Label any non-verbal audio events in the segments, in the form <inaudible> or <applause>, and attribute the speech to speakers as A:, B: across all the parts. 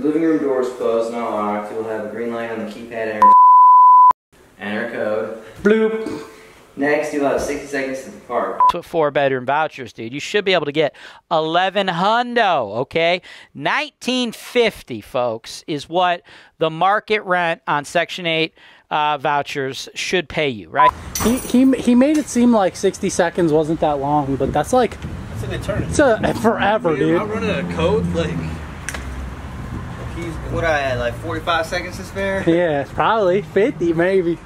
A: Your living room door is closed, not locked. You'll have a green light on the keypad. Enter, enter code.
B: Bloop.
A: Next, you'll have 60 seconds to park.
C: Put four bedroom vouchers, dude. You should be able to get 11 hundo, okay? 1950, folks, is what the market rent on Section 8 uh, vouchers should pay you, right?
B: He, he, he made it seem like 60 seconds wasn't that long, but that's like,
D: It's an eternity.
B: it's a forever, dude.
D: I'm running a code like.
A: He's, what I had, like 45 seconds to spare?
B: Yeah, probably 50 maybe.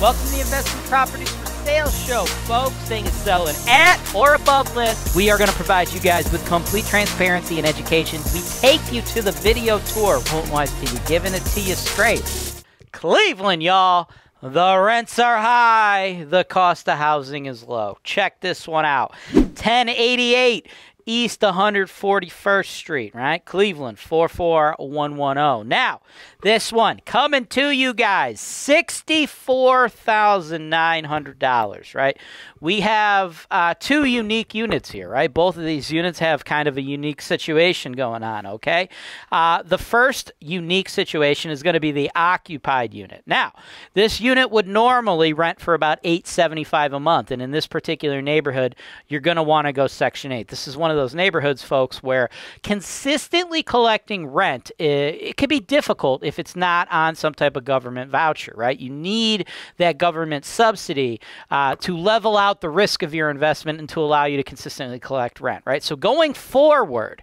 C: Welcome to the Investment Properties for Sale Show, folks. Saying it's selling at or above list. We are going to provide you guys with complete transparency and education. We take you to the video tour, Holton Wise TV, giving it to you straight. Cleveland, y'all. The rents are high. The cost of housing is low. Check this one out 1088 East 141st Street, right? Cleveland 44110. Now, this one coming to you guys $64,900, right? We have uh, two unique units here, right? Both of these units have kind of a unique situation going on, okay? Uh, the first unique situation is going to be the occupied unit. Now, this unit would normally rent for about 875 a month, and in this particular neighborhood, you're going to want to go Section 8. This is one of those neighborhoods, folks, where consistently collecting rent, i- it could be difficult if it's not on some type of government voucher, right? You need that government subsidy uh, to level out the risk of your investment and to allow you to consistently collect rent, right? So going forward,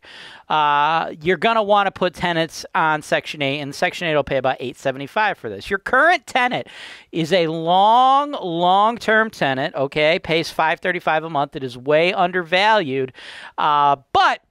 C: uh, you're gonna want to put tenants on Section 8, and Section 8 will pay about 875 for this. Your current tenant is a long, long-term tenant. Okay, pays 535 a month. It is way undervalued, uh, but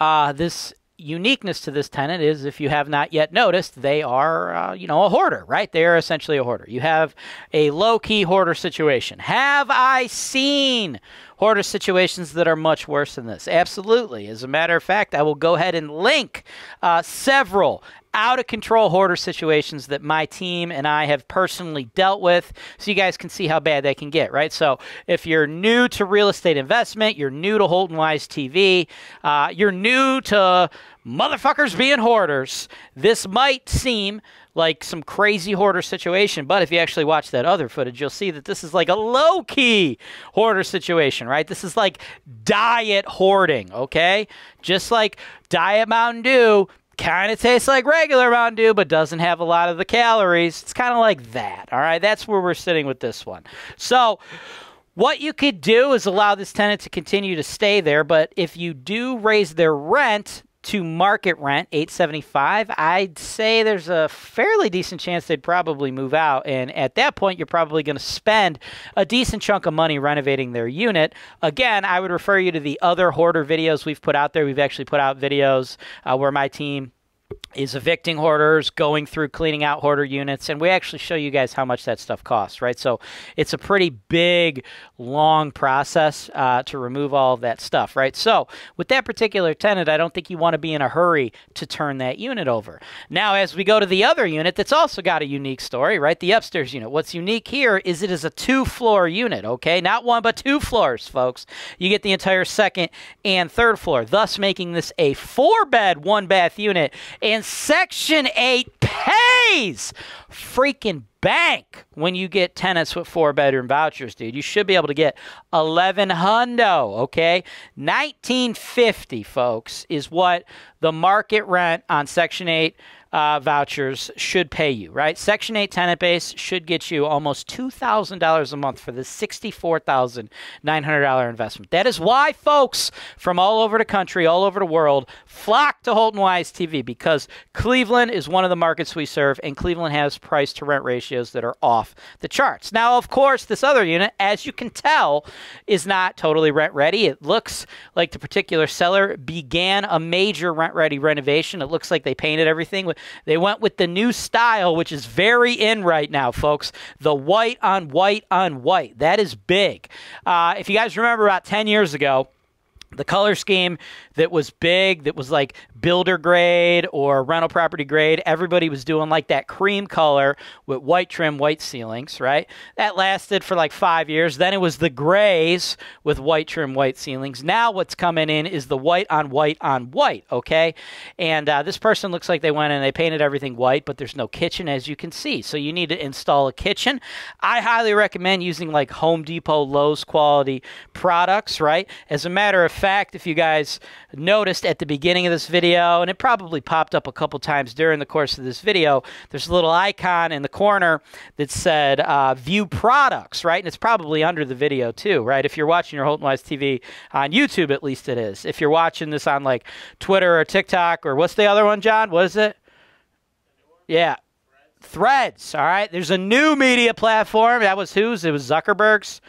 C: uh, this uniqueness to this tenant is if you have not yet noticed they are uh, you know a hoarder right? They are essentially a hoarder. You have a low-key hoarder situation. Have i seen hoarder situations that are much worse than this? Absolutely. As a matter of fact i will go ahead and link uh, several out of control hoarder situations that my team and I have personally dealt with so you guys can see how bad they can get, right? So if you're new to real estate investment, you're new to Holton Wise TV, uh, you're new to motherfuckers being hoarders, this might seem like some crazy hoarder situation. But if you actually watch that other footage, you'll see that this is like a low key hoarder situation, right? This is like diet hoarding, okay? Just like Diet Mountain Dew kind of tastes like regular Mountain Dew, but doesn't have a lot of the calories. It's kind of like that, all right? That's where we're sitting with this one. So, what you could do is allow this tenant to continue to stay there, but if you do raise their rent, to market rent 875 i'd say there's a fairly decent chance they'd probably move out. And at that point you're probably going to spend a decent chunk of money renovating their unit. Again i would refer you to the other hoarder videos we've put out there. We've actually put out videos uh, where my team is evicting hoarders, going through cleaning out hoarder units, and we actually show you guys how much that stuff costs, right? So it's a pretty big, long process uh, to remove all of that stuff, right? So with that particular tenant, I don't think you want to be in a hurry to turn that unit over. Now, as we go to the other unit, that's also got a unique story, right? The upstairs unit. What's unique here is it is a two-floor unit, okay? Not one, but two floors, folks. You get the entire second and third floor, thus making this a four-bed, one-bath unit and Section 8 pays freaking bank when you get tenants with four bedroom vouchers, dude. You should be able to get 11 hundo, okay? 1950, folks, is what the market rent on Section 8 uh, vouchers should pay you, right? Section 8 tenant base should get you almost $2,000 a month for this $64,900 investment. That is why folks from all over the country, all over the world, flock to Holton Wise TV because Cleveland is one of the markets we serve, and Cleveland has price to rent ratios that are off the charts. Now, of course, this other unit, as you can tell, is not totally rent ready. It looks like the particular seller began a major rent ready renovation. It looks like they painted everything. They went with the new style, which is very in right now, folks. The white on white on white. That is big. Uh, if you guys remember about 10 years ago, the color scheme that was big, that was like builder grade or rental property grade, everybody was doing like that cream color with white trim, white ceilings, right? That lasted for like five years. Then it was the grays with white trim, white ceilings. Now what's coming in is the white on white on white, okay? And uh, this person looks like they went and they painted everything white, but there's no kitchen as you can see. So you need to install a kitchen. I highly recommend using like Home Depot, Lowe's quality products, right? As a matter of fact, if you guys noticed at the beginning of this video, and it probably popped up a couple times during the course of this video, there's a little icon in the corner that said uh, view products, right? And it's probably under the video too, right? If you're watching your Holton Wise TV on YouTube, at least it is. If you're watching this on like Twitter or TikTok or what's the other one, John? What is it? Yeah. Threads. All right. There's a new media platform. That was whose? It was Zuckerberg's.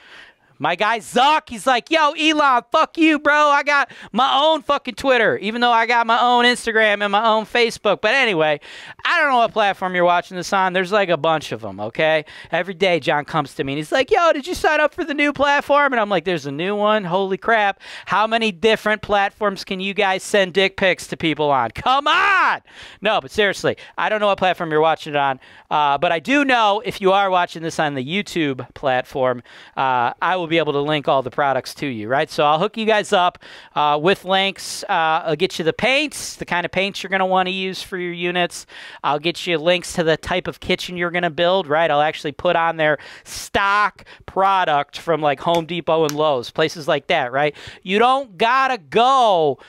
C: My guy Zuck, he's like, yo, Elon, fuck you, bro. I got my own fucking Twitter, even though I got my own Instagram and my own Facebook. But anyway, I don't know what platform you're watching this on. There's like a bunch of them, okay? Every day, John comes to me and he's like, yo, did you sign up for the new platform? And I'm like, there's a new one. Holy crap. How many different platforms can you guys send dick pics to people on? Come on. No, but seriously, I don't know what platform you're watching it on. Uh, but I do know if you are watching this on the YouTube platform, uh, I will be able to link all the products to you, right? So I'll hook you guys up uh, with links. Uh, I'll get you the paints, the kind of paints you're going to want to use for your units. I'll get you links to the type of kitchen you're going to build, right? I'll actually put on their stock product from like Home Depot and Lowe's, places like that, right? You don't got to go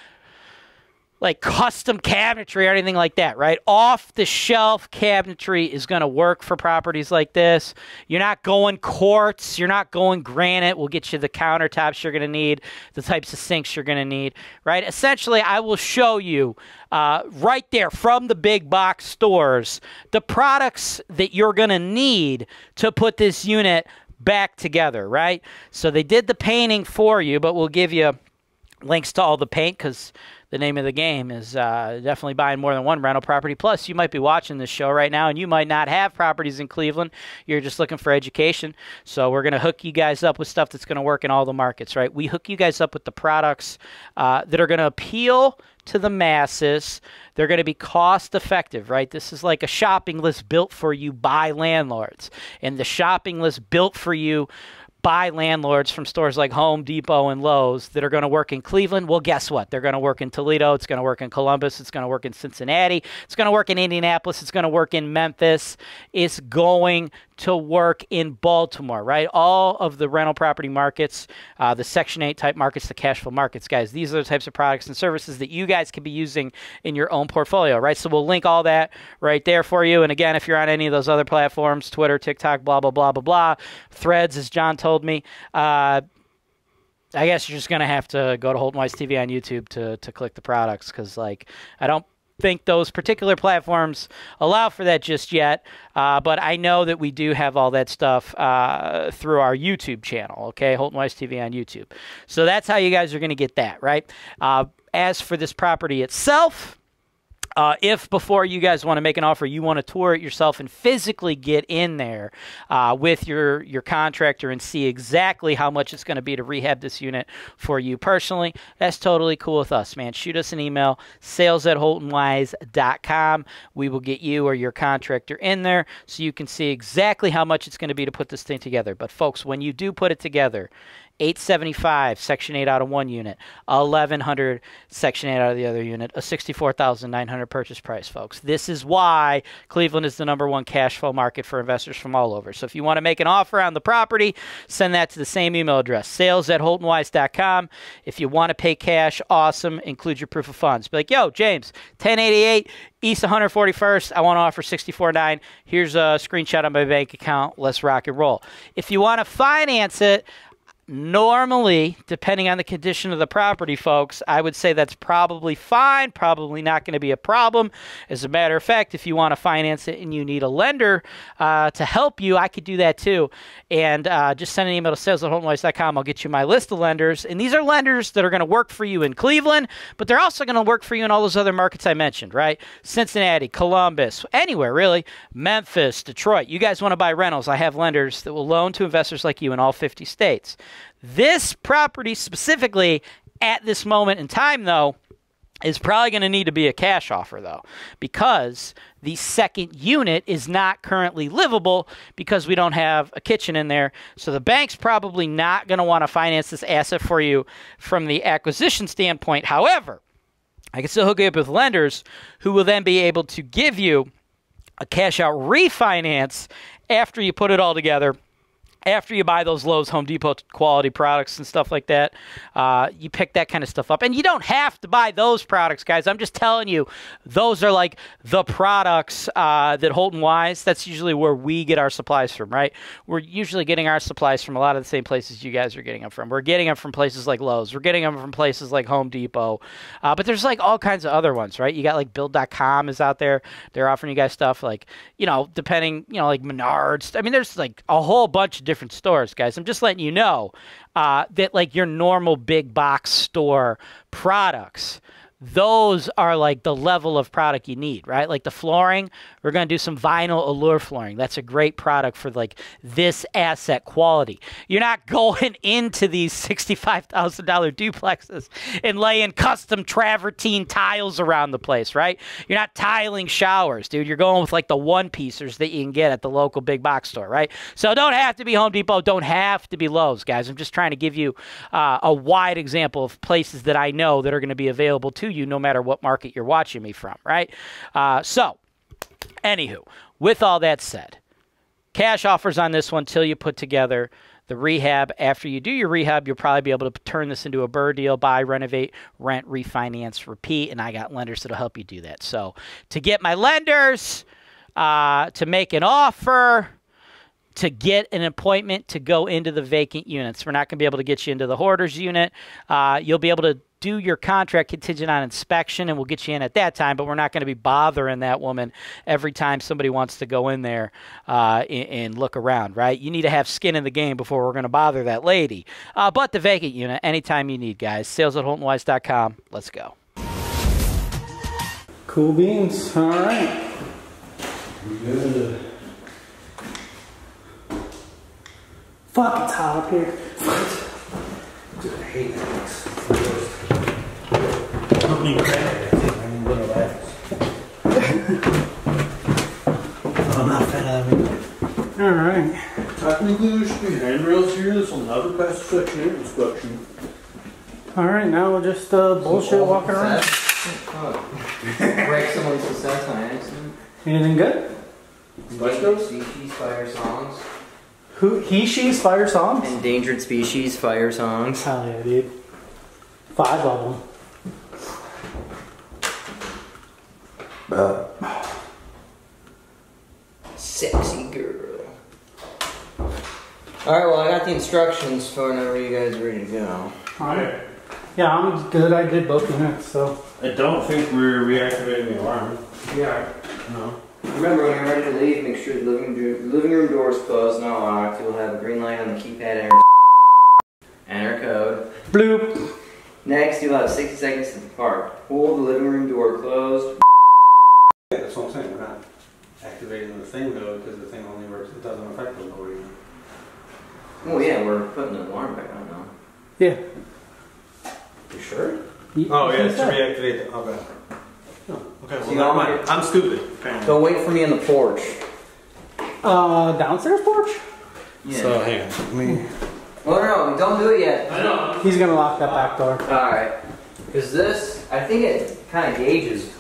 C: like custom cabinetry or anything like that, right? Off the shelf cabinetry is going to work for properties like this. You're not going quartz, you're not going granite. We'll get you the countertops you're going to need, the types of sinks you're going to need, right? Essentially, I will show you uh, right there from the big box stores the products that you're going to need to put this unit back together, right? So they did the painting for you, but we'll give you links to all the paint because the name of the game is uh, definitely buying more than one rental property. Plus, you might be watching this show right now and you might not have properties in Cleveland. You're just looking for education. So, we're going to hook you guys up with stuff that's going to work in all the markets, right? We hook you guys up with the products uh, that are going to appeal to the masses. They're going to be cost effective, right? This is like a shopping list built for you by landlords. And the shopping list built for you by landlords from stores like Home Depot and Lowe's that are going to work in Cleveland. Well, guess what? They're going to work in Toledo. It's going to work in Columbus. It's going to work in Cincinnati. It's going to work in Indianapolis. It's going to work in Memphis. It's going to work in Baltimore, right? All of the rental property markets, uh, the Section 8 type markets, the cash flow markets, guys, these are the types of products and services that you guys can be using in your own portfolio, right? So we'll link all that right there for you. And again, if you're on any of those other platforms, Twitter, TikTok, blah, blah, blah, blah, blah, threads, as John told me, uh, I guess you're just gonna have to go to Holton Wise TV on YouTube to to click the products because like I don't think those particular platforms allow for that just yet. Uh, but I know that we do have all that stuff uh, through our YouTube channel, okay? Holton Wise TV on YouTube. So that's how you guys are going to get that, right? Uh, as for this property itself, uh, if before you guys want to make an offer, you want to tour it yourself and physically get in there uh, with your your contractor and see exactly how much it's going to be to rehab this unit for you personally, that's totally cool with us, man. Shoot us an email, sales at holtonwise.com. We will get you or your contractor in there so you can see exactly how much it's going to be to put this thing together. But folks, when you do put it together, 875 section 8 out of one unit 1100 section 8 out of the other unit a 64900 purchase price folks this is why cleveland is the number one cash flow market for investors from all over so if you want to make an offer on the property send that to the same email address sales at holtonwise.com if you want to pay cash awesome include your proof of funds be like yo james 1088 East 141st. I want to offer 64.9. Here's a screenshot of my bank account. Let's rock and roll. If you want to finance it, Normally, depending on the condition of the property, folks, I would say that's probably fine, probably not going to be a problem. As a matter of fact, if you want to finance it and you need a lender uh, to help you, I could do that too. And uh, just send an email to sales at. I'll get you my list of lenders. And these are lenders that are going to work for you in Cleveland, but they're also going to work for you in all those other markets I mentioned, right? Cincinnati, Columbus, anywhere really, Memphis, Detroit. You guys want to buy rentals? I have lenders that will loan to investors like you in all 50 states. This property specifically at this moment in time, though, is probably going to need to be a cash offer though because the second unit is not currently livable because we don't have a kitchen in there. So the bank's probably not going to want to finance this asset for you from the acquisition standpoint. However i can still hook you up with lenders who will then be able to give you a cash out refinance after you put it all together after you buy those Lowe's Home Depot quality products and stuff like that, uh, you pick that kind of stuff up. And you don't have to buy those products, guys. I'm just telling you, those are like the products uh, that Holton Wise, that's usually where we get our supplies from, right? We're usually getting our supplies from a lot of the same places you guys are getting them from. We're getting them from places like Lowe's, we're getting them from places like Home Depot. Uh, but there's like all kinds of other ones, right? You got like Build.com is out there. They're offering you guys stuff like, you know, depending, you know, like Menards. I mean, there's like a whole bunch of different different stores, guys. I'm just letting you know uh, that like your normal big box store products those are like the level of product you need, right? Like the flooring, we're going to do some vinyl allure flooring. That's a great product for like this asset quality. You're not <laughs> going into these $65,000 duplexes and laying custom travertine tiles around the place, right? You're not tiling showers, dude. You're going with like the one piecers that you can get at the local big box store, right? So don't have to be Home Depot, don't have to be Lowe's, guys. I'm just trying to give you uh, a wide example of places that I know that are going to be available to you no matter what market you're watching me from, right? Uh, so, anywho, with all that said, cash offers on this one till you put together the rehab. After you do your rehab, you'll probably be able to turn this into a BRRRR deal, buy, renovate, rent, refinance, repeat. And I got lenders that'll help you do that. So to get my lenders uh, to make an offer, to get an appointment to go into the vacant units. We're not going to be able to get you into the hoarders unit. Uh, you'll be able to do your contract contingent on inspection and we'll get you in at that time, but we're not going to be bothering that woman every time somebody wants to go in there uh, and, and, look around, right? You need to have skin in the game before we're going to bother that lady. Uh, but the vacant unit, anytime you need, guys. Sales at HoltonWise.com. Let's go.
B: Cool beans. All right. Good. Fuck, it's hot up here.
D: Dude, I hate that opening credit. I mean, little I'm not fat of
B: All right.
D: Technically, there should be handrails here. This will never pass section 8 inspection.
B: All right, now we'll just uh, bullshit walking around.
A: Break someone's success on accident.
B: Anything good?
A: Endangered species fire songs.
B: Who? He, she's fire songs?
A: Endangered species fire songs.
B: Hell yeah, dude. Five of them.
A: Uh, Sexy girl. Alright, well, I got the instructions for whenever you guys are ready to go.
B: Alright. Yeah, I'm good. I did both units, so.
D: I don't think we're reactivating the alarm.
A: Yeah.
D: No.
A: Remember, when you're ready to leave, make sure the living, living room door is closed and unlocked. You'll have a green light on the keypad and enter code.
B: Bloop.
A: Next, you'll have 60 seconds to depart. Pull the living room door closed.
D: Yeah, that's what I'm saying. We're not activating the thing though, because the thing only works. It doesn't affect the lower unit.
A: Well, yeah, we're putting the alarm back on now.
B: Yeah.
A: You sure?
D: Oh yeah, to reactivate. The, okay. Oh, okay. Well,
A: See,
D: never
A: I'm-
D: mind. I'm stupid. Apparently.
A: Go wait for me on the porch.
B: Uh, downstairs porch?
A: Yeah.
D: So hang on. Let me.
A: well, no, no, don't do it yet.
D: I know.
B: He's gonna lock that back door.
A: Alright. Because this, I think it kind of gauges the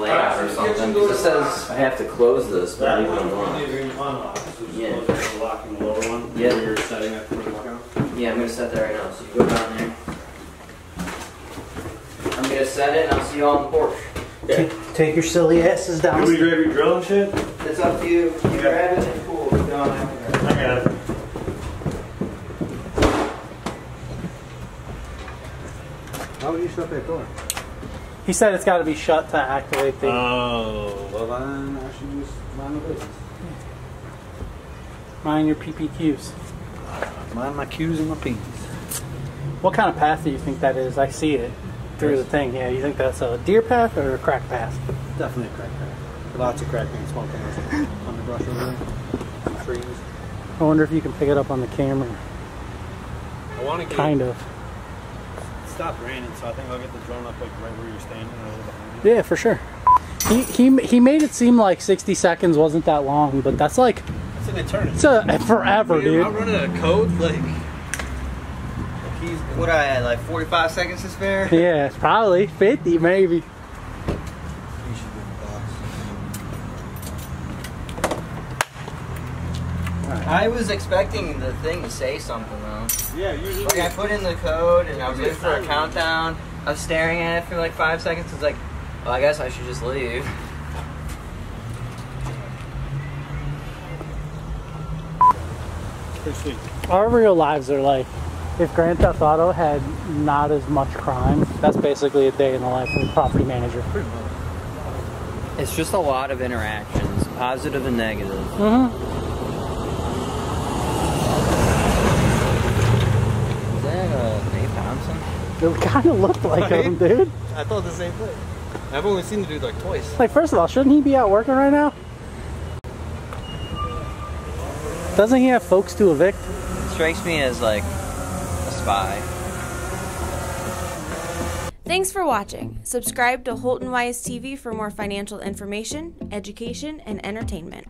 A: layout or something.
D: kitchen
A: 'cause it says I have to close this, but
D: That
A: leave it
D: one
A: unlocked.
D: is
A: Yeah.
D: yeah. to be locking the lower.
A: Yeah.
D: You're setting it for the lockout.
A: Yeah, I'm gonna set that right now. So you go down there. I'm gonna set it and I'll see you all on the porch.
B: Take, take your silly asses down.
D: Can we
B: downstairs.
D: grab your drill and shit?
A: It's up to you. You
D: Yeah.
A: grab it and pull it.
D: I got it. How would you shut that door?
B: He said it's got to be shut to activate the.
D: Oh, well then I should just mind the business.
B: mind your PPQs.
D: Mind my Q's and my P's.
B: What kind of path do you think that is? I see it through the thing. Yeah, you think that's a deer path or a crack path?
D: Definitely a crack path. Lots of cracking and smoking underbrush over there. Trees.
B: I wonder if you can pick it up on the camera.
D: I want to get
B: Kind of.
D: Stopped raining, so I think I'll get the drone up like right where you're standing, a little behind you.
B: Yeah, for sure. He, he, he made it seem like 60 seconds wasn't that long, but that's like
D: It's an eternity.
B: it's a forever, dude.
D: I'm running a code like. like he's
A: What I had, like 45 seconds to spare?
B: Yeah, it's probably 50 maybe.
D: You should be the boss.
A: I was expecting the thing to say something though.
D: Yeah, usually.
A: Like I put in the code and I was waiting for a countdown. I was staring at it for like five seconds. It's like, well, I guess I should just leave.
D: Pretty sweet.
B: Our real lives are like if Grand Theft Auto had not as much crime, that's basically a day in the life of a property manager.
A: It's just a lot of interactions, positive and negative.
B: Mm-hmm.
A: Is that uh, Dave Thompson?
B: It kind of looked like
D: Right?
B: him, dude.
D: I thought the same thing. I've only seen the dude like twice.
B: Like, first of all, shouldn't he be out working right now? Doesn't he have folks to evict?
A: Strikes me as like a spy.
E: Thanks for watching. Subscribe to Holton Wise TV for more financial information, education, and entertainment.